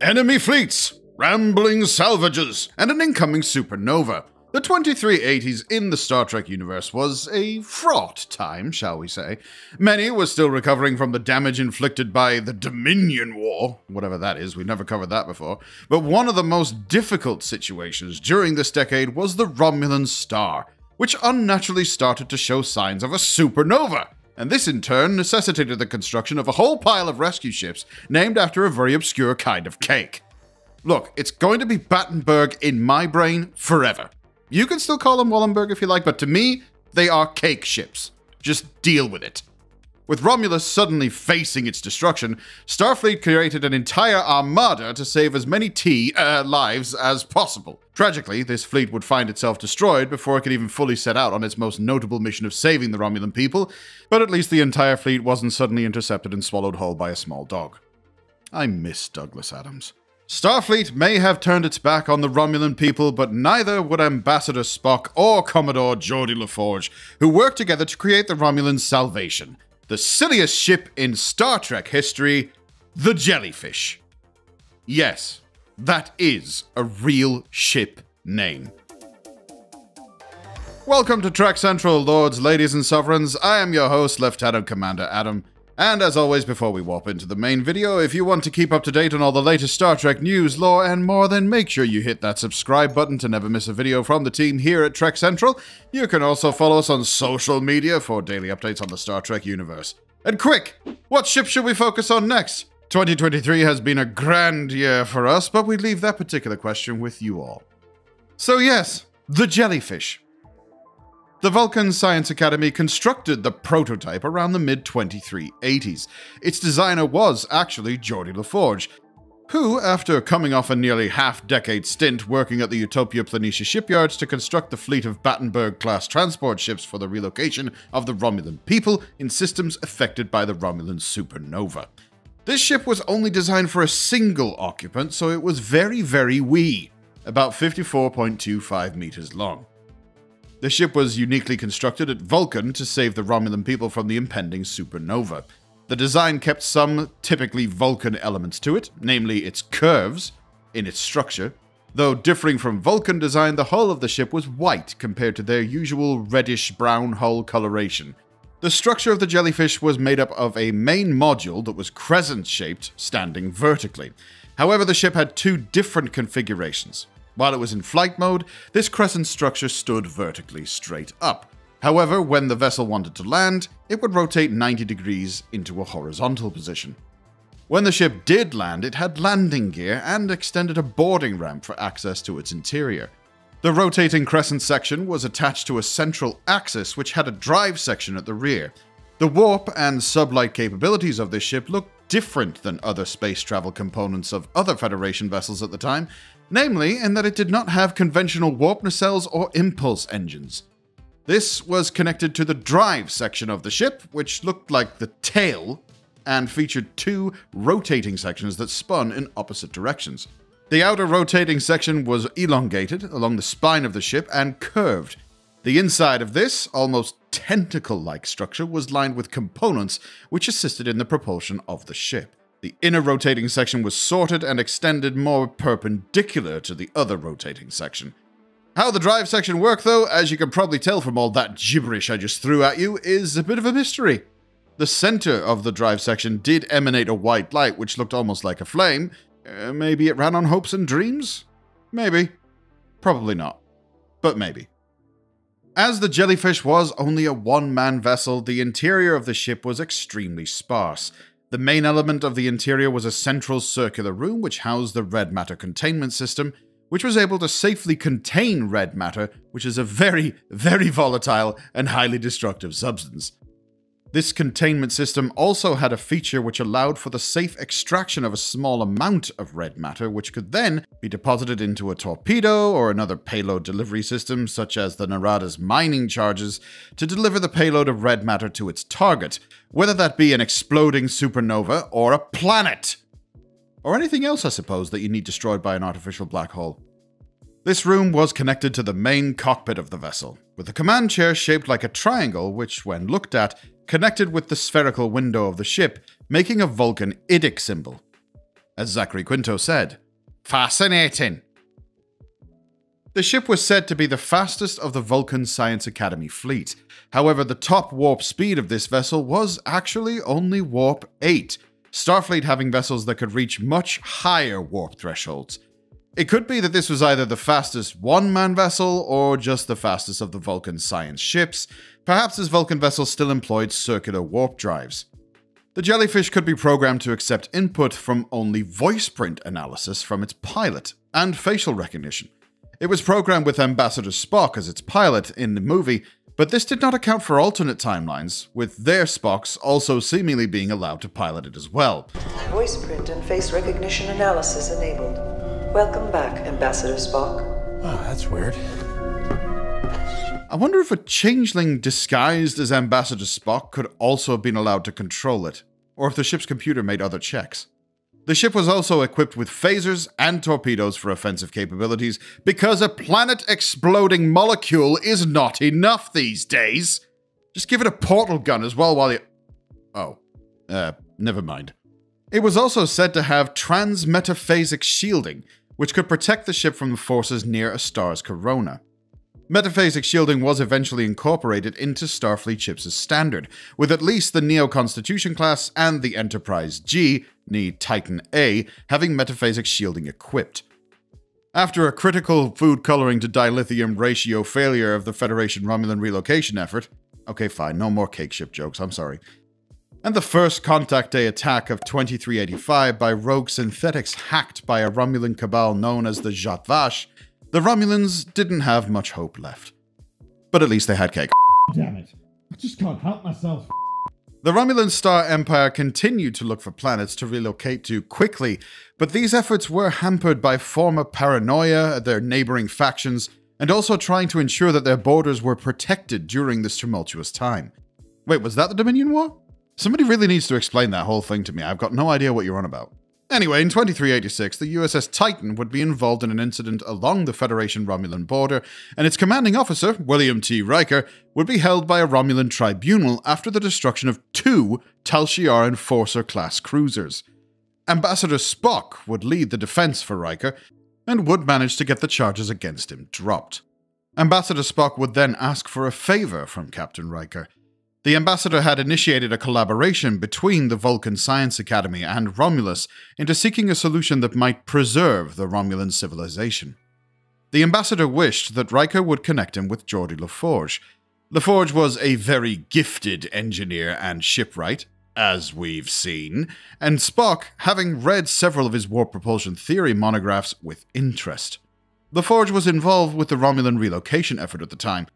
Enemy fleets, rambling salvages, and an incoming supernova. The 2380s in the Star Trek universe was a fraught time, shall we say. Many were still recovering from the damage inflicted by the Dominion War, whatever that is, we've never covered that before. But one of the most difficult situations during this decade was the Romulan star, which unnaturally started to show signs of a supernova. And this in turn necessitated the construction of a whole pile of rescue ships named after a very obscure kind of cake. Look, it's going to be Battenberg in my brain forever. You can still call them Wallenberg if you like, but to me, they are cake ships. Just deal with it. With Romulus suddenly facing its destruction, Starfleet created an entire armada to save as many T uh, lives as possible. Tragically, this fleet would find itself destroyed before it could even fully set out on its most notable mission of saving the Romulan people, but at least the entire fleet wasn't suddenly intercepted and swallowed whole by a small dog. I miss Douglas Adams. Starfleet may have turned its back on the Romulan people, but neither would Ambassador Spock or Commodore Geordi LaForge, who worked together to create the Romulan Salvation, the silliest ship in Star Trek history, the Jellyfish. Yes, that is a real ship name. Welcome to Trek Central, lords, ladies, and sovereigns. I am your host, Lieutenant Commander Adam. And as always, before we warp into the main video, if you want to keep up to date on all the latest Star Trek news, lore, and more, then make sure you hit that subscribe button to never miss a video from the team here at Trek Central. You can also follow us on social media for daily updates on the Star Trek universe. And quick, what ship should we focus on next? 2023 has been a grand year for us, but we leave that particular question with you all. So yes, the jellyfish. The Vulcan Science Academy constructed the prototype around the mid 2380s. Its designer was actually Geordi LaForge, who, after coming off a nearly half decade stint working at the Utopia Planitia shipyards to construct the fleet of Battenberg class transport ships for the relocation of the Romulan people in systems affected by the Romulan supernova. This ship was only designed for a single occupant, so it was very, very wee, about 54.25 meters long. The ship was uniquely constructed at Vulcan to save the Romulan people from the impending supernova. The design kept some typically Vulcan elements to it, namely its curves in its structure. Though differing from Vulcan design, the hull of the ship was white compared to their usual reddish brown hull coloration. The structure of the jellyfish was made up of a main module that was crescent shaped, standing vertically. However, the ship had two different configurations. While it was in flight mode, this crescent structure stood vertically straight up. However, when the vessel wanted to land, it would rotate 90 degrees into a horizontal position. When the ship did land, it had landing gear and extended a boarding ramp for access to its interior. The rotating crescent section was attached to a central axis which had a drive section at the rear. The warp and sublight capabilities of this ship looked different than other space travel components of other Federation vessels at the time, namely in that it did not have conventional warp nacelles or impulse engines. This was connected to the drive section of the ship, which looked like the tail, and featured two rotating sections that spun in opposite directions. The outer rotating section was elongated along the spine of the ship and curved. The inside of this, almost tentacle like structure, was lined with components which assisted in the propulsion of the ship. The inner rotating section was sorted and extended more perpendicular to the other rotating section. How the drive section worked, though, as you can probably tell from all that gibberish I just threw at you, is a bit of a mystery. The center of the drive section did emanate a white light which looked almost like a flame. Uh, maybe it ran on hopes and dreams? Maybe. Probably not. But maybe. As the Jellyfish was only a one man vessel, the interior of the ship was extremely sparse. The main element of the interior was a central circular room which housed the red matter containment system, which was able to safely contain red matter, which is a very, very volatile and highly destructive substance. This containment system also had a feature which allowed for the safe extraction of a small amount of red matter, which could then be deposited into a torpedo or another payload delivery system, such as the Narada's mining charges, to deliver the payload of red matter to its target, whether that be an exploding supernova or a planet. Or anything else, I suppose, that you need destroyed by an artificial black hole. This room was connected to the main cockpit of the vessel, with a command chair shaped like a triangle, which, when looked at, connected with the spherical window of the ship, making a Vulcan IDIC symbol. as Zachary Quinto said. Fascinating. The ship was said to be the fastest of the Vulcan Science Academy fleet. However, the top warp speed of this vessel was actually only warp 8, Starfleet having vessels that could reach much higher warp thresholds. It could be that this was either the fastest one man vessel or just the fastest of the Vulcan science ships, perhaps as Vulcan vessels still employed circular warp drives. The jellyfish could be programmed to accept input from only voice print analysis from its pilot and facial recognition. It was programmed with Ambassador Spock as its pilot in the movie, but this did not account for alternate timelines, with their Spocks also seemingly being allowed to pilot it as well. Voice print and face recognition analysis enabled. Welcome back, Ambassador Spock. Oh, that's weird. I wonder if a changeling disguised as Ambassador Spock could also have been allowed to control it, or if the ship's computer made other checks. The ship was also equipped with phasers and torpedoes for offensive capabilities because a planet exploding molecule is not enough these days. Just give it a portal gun as well while you. Oh. Uh, never mind. It was also said to have transmetaphasic shielding, which could protect the ship from the forces near a star's corona. Metaphasic shielding was eventually incorporated into Starfleet ships as standard, with at least the Neo Constitution class and the Enterprise G, nee Titan A, having metaphasic shielding equipped. After a critical food coloring to dilithium ratio failure of the Federation Romulan relocation effort, okay, fine, no more cake ship jokes, I'm sorry, and the first Contact Day attack of 2385 by rogue synthetics hacked by a Romulan cabal known as the Zhat Vash, the Romulans didn't have much hope left. But at least they had cake. Damn it. I just can't help myself. The Romulan Star Empire continued to look for planets to relocate to quickly, but these efforts were hampered by former paranoia at their neighboring factions and also trying to ensure that their borders were protected during this tumultuous time. Wait, was that the Dominion War? Somebody really needs to explain that whole thing to me. I've got no idea what you're on about. Anyway, in 2386, the USS Titan would be involved in an incident along the Federation Romulan border, and its commanding officer, William T. Riker, would be held by a Romulan tribunal after the destruction of two Tal Shiar Enforcer class cruisers. Ambassador Spock would lead the defense for Riker and would manage to get the charges against him dropped. Ambassador Spock would then ask for a favor from Captain Riker. The ambassador had initiated a collaboration between the Vulcan Science Academy and Romulus into seeking a solution that might preserve the Romulan civilization. The ambassador wished that Riker would connect him with Geordi LaForge. LaForge was a very gifted engineer and shipwright, as we've seen, and Spock having read several of his warp propulsion theory monographs with interest. LaForge was involved with the Romulan relocation effort at the time,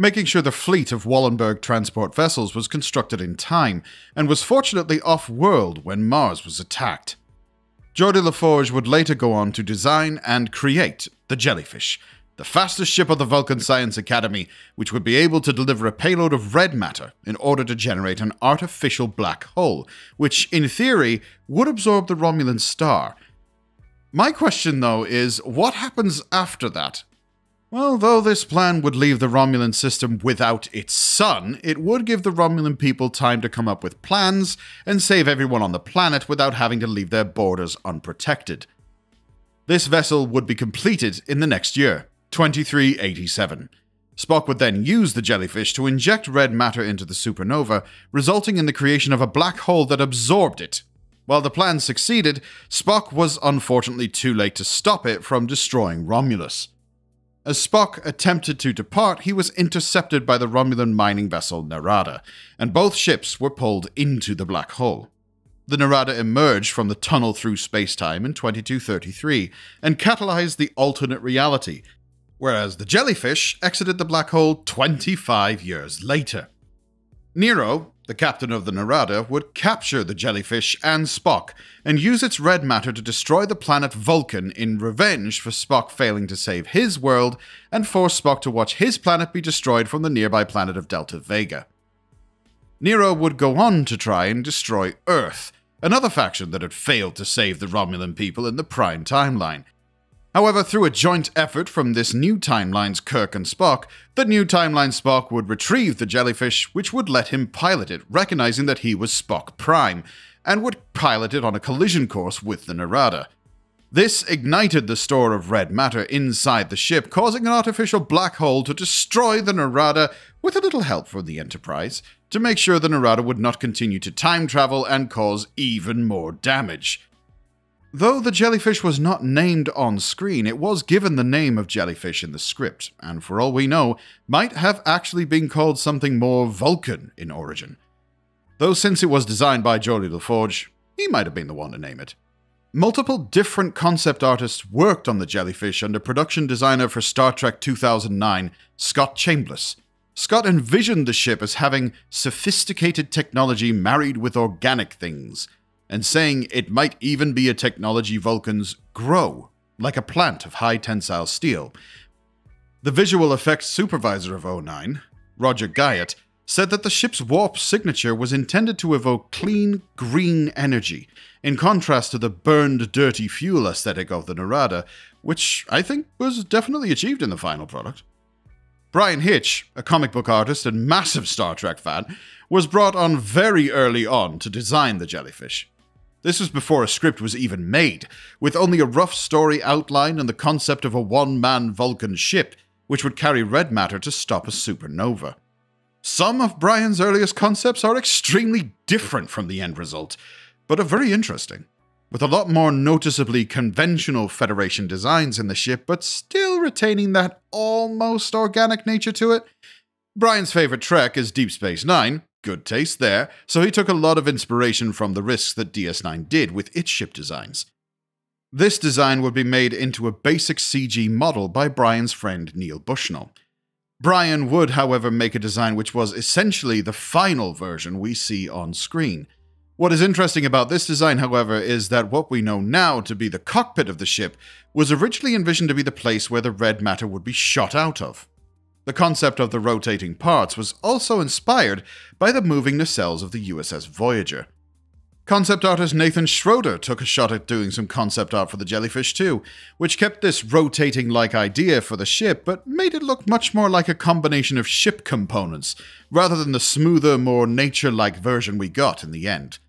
making sure the fleet of Wallenberg transport vessels was constructed in time, and was fortunately off world when Mars was attacked. Geordi LaForge would later go on to design and create the Jellyfish, the fastest ship of the Vulcan Science Academy, which would be able to deliver a payload of red matter in order to generate an artificial black hole, which, in theory, would absorb the Romulan star. My question, though, is what happens after that? Well, though this plan would leave the Romulan system without its sun, it would give the Romulan people time to come up with plans and save everyone on the planet without having to leave their borders unprotected. This vessel would be completed in the next year, 2387. Spock would then use the jellyfish to inject red matter into the supernova, resulting in the creation of a black hole that absorbed it. While the plan succeeded, Spock was unfortunately too late to stop it from destroying Romulus. As Spock attempted to depart, he was intercepted by the Romulan mining vessel Narada, and both ships were pulled into the black hole. The Narada emerged from the tunnel through spacetime in 2233 and catalyzed the alternate reality, whereas the jellyfish exited the black hole 25 years later. Nero, the captain of the Narada would capture the jellyfish and Spock and use its red matter to destroy the planet Vulcan in revenge for Spock failing to save his world and force Spock to watch his planet be destroyed from the nearby planet of Delta Vega. Nero would go on to try and destroy Earth, another faction that had failed to save the Romulan people in the Prime timeline, However, through a joint effort from this new timeline's Kirk and Spock, the new timeline Spock would retrieve the jellyfish, which would let him pilot it, recognizing that he was Spock Prime, and would pilot it on a collision course with the Narada. This ignited the store of red matter inside the ship, causing an artificial black hole to destroy the Narada with a little help from the Enterprise to make sure the Narada would not continue to time travel and cause even more damage. Though the jellyfish was not named on screen, it was given the name of jellyfish in the script, and for all we know, might have actually been called something more Vulcan in origin. Though since it was designed by Geordi LaForge, he might have been the one to name it. Multiple different concept artists worked on the jellyfish under production designer for Star Trek 2009, Scott Chambliss. Scott envisioned the ship as having sophisticated technology married with organic things, and saying it might even be a technology Vulcans grow, like a plant of high tensile steel. The visual effects supervisor of O9, Roger Guyett, said that the ship's warp signature was intended to evoke clean, green energy, in contrast to the burned, dirty fuel aesthetic of the Narada, which I think was definitely achieved in the final product. Bryan Hitch, a comic book artist and massive Star Trek fan, was brought on very early on to design the jellyfish. This was before a script was even made, with only a rough story outline and the concept of a one man Vulcan ship, which would carry red matter to stop a supernova. Some of Bryan's earliest concepts are extremely different from the end result, but are very interesting, with a lot more noticeably conventional Federation designs in the ship, but still retaining that almost organic nature to it. Bryan's favorite trek is Deep Space Nine, good taste there, so he took a lot of inspiration from the risks that DS9 did with its ship designs. This design would be made into a basic CG model by Bryan's friend Neil Bushnell. Brian would, however, make a design which was essentially the final version we see on screen. What is interesting about this design, however, is that what we know now to be the cockpit of the ship was originally envisioned to be the place where the red matter would be shot out of. The concept of the rotating parts was also inspired by the moving nacelles of the USS Voyager. Concept artist Nathan Schroeder took a shot at doing some concept art for the jellyfish too, which kept this rotating like idea for the ship, but made it look much more like a combination of ship components, rather than the smoother, more nature like version we got in the end.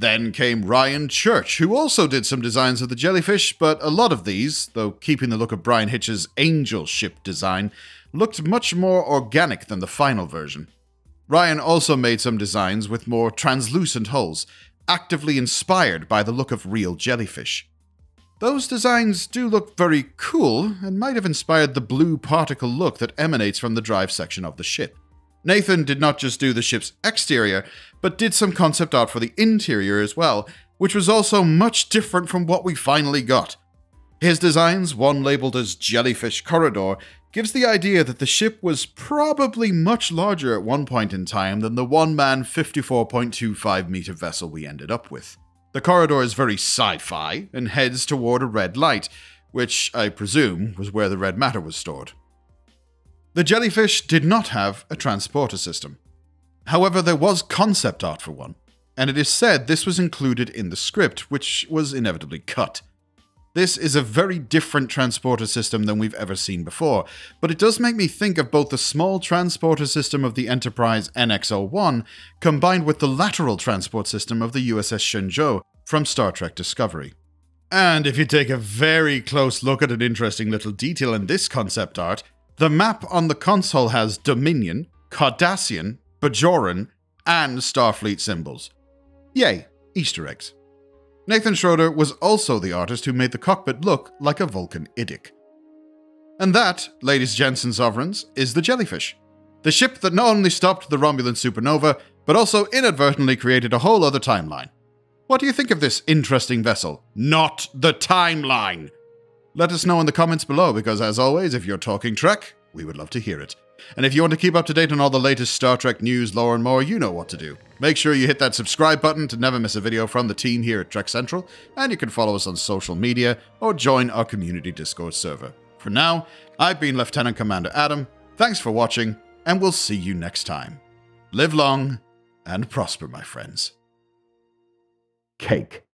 Then came Ryan Church, who also did some designs of the jellyfish, but a lot of these, though keeping the look of Bryan Hitch's Angel ship design, looked much more organic than the final version. Ryan also made some designs with more translucent hulls, actively inspired by the look of real jellyfish. Those designs do look very cool and might have inspired the blue particle look that emanates from the drive section of the ship. Nathan did not just do the ship's exterior, but did some concept art for the interior as well, which was also much different from what we finally got. His designs, one labeled as Jellyfish Corridor, gives the idea that the ship was probably much larger at one point in time than the one man 54.25 meter vessel we ended up with. The corridor is very sci fi and heads toward a red light, which I presume was where the red matter was stored. The jellyfish did not have a transporter system. However, there was concept art for one, and it is said this was included in the script, which was inevitably cut. This is a very different transporter system than we've ever seen before, but it does make me think of both the small transporter system of the Enterprise NX-01 combined with the lateral transport system of the USS Shenzhou from Star Trek Discovery. And if you take a very close look at an interesting little detail in this concept art, the map on the console has Dominion, Cardassian, Bajoran, and Starfleet symbols. Yay, Easter eggs. Nathan Schroeder was also the artist who made the cockpit look like a Vulcan Idic. And that, ladies, gents, and sovereigns, is the Jellyfish. The ship that not only stopped the Romulan supernova, but also inadvertently created a whole other timeline. What do you think of this interesting vessel? Not the timeline! Let us know in the comments below, because as always, if you're talking Trek, we would love to hear it. And if you want to keep up to date on all the latest Star Trek news, lore, and more, you know what to do. Make sure you hit that subscribe button to never miss a video from the team here at Trek Central, and you can follow us on social media or join our community Discord server. For now, I've been Lieutenant Commander Adam. Thanks for watching, and we'll see you next time. Live long and prosper, my friends. Cake.